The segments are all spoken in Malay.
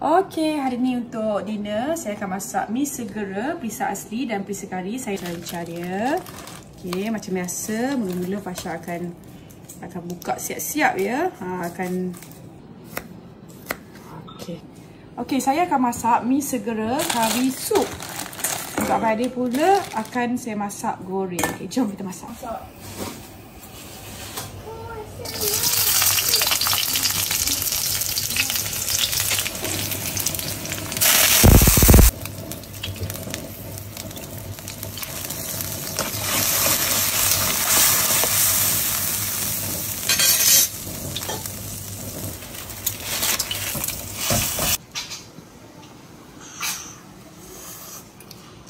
Okey, hari ni untuk dinner saya akan masak mi segera, perisa asli dan perisa kari. Saya akan cara dia. Okey, macam biasa, mula-mula Fasha akan akan buka siap-siap ya. Ha, akan Okey. Okey, saya akan masak mi segera kari sup. Untuk adik pula akan saya masak goreng. Okey, jom kita masak. Masak.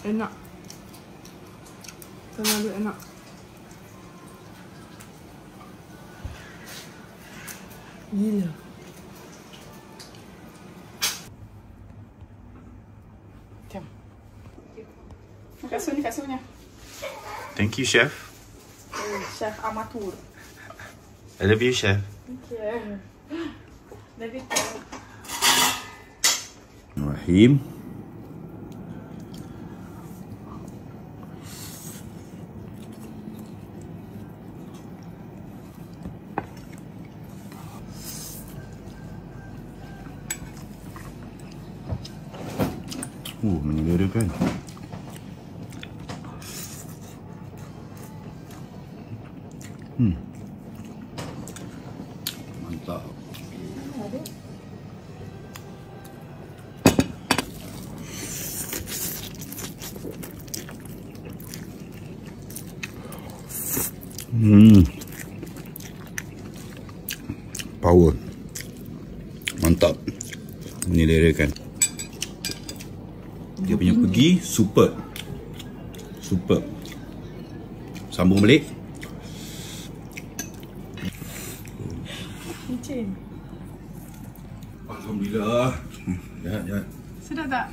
Enak. Terlalu enak. Gila. Jom. Makan sunya, kat sunya. Thank you, Chef. Oh, Chef amatur. I love you, Chef. Okay. David. Rahim. Uh, menyegerakan. Hmm. Mantap. Hmm. Power. Mantap. Menyelerakan. Dia punya pergi super. Super. Sambung balik. Alhamdulillah. Jahat, jahat. Sedap tak?